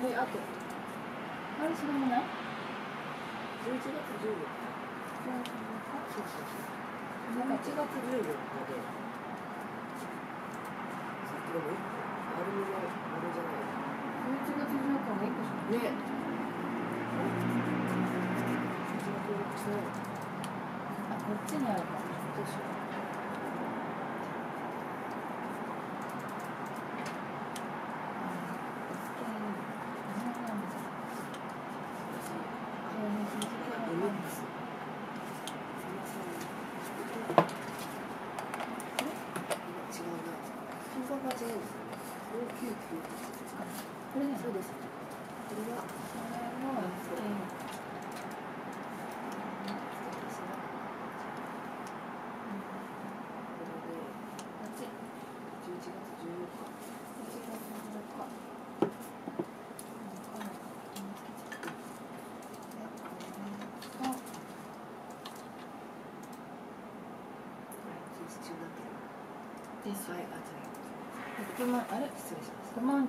で、あと。あれ、ない。十一月十四日。うそう。一月十日で。さっきも言った。れじゃない11月14日も1個しかねあこっちにあるかどうしようすいません違うな金額が違うんです599これねそうですこれはこれもこっち11月14日ですは6万あれ？失礼します5万